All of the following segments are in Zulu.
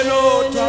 No.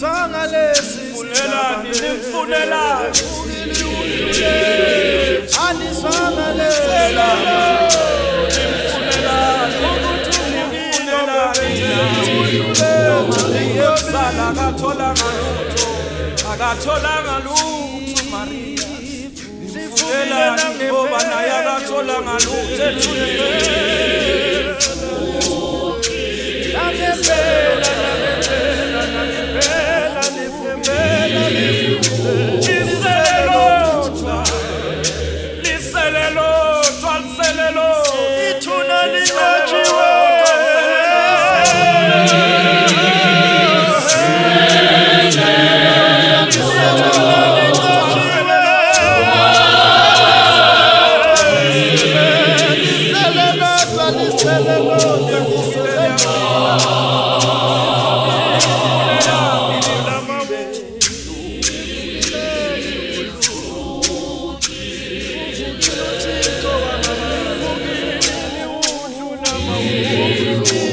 isanga lesi funelani nifunelani anisanga lesi umsana akatholanga lutho akatholanga lutho maria ndifunelani ngoba naye akatholanga lutho ethuleleni you.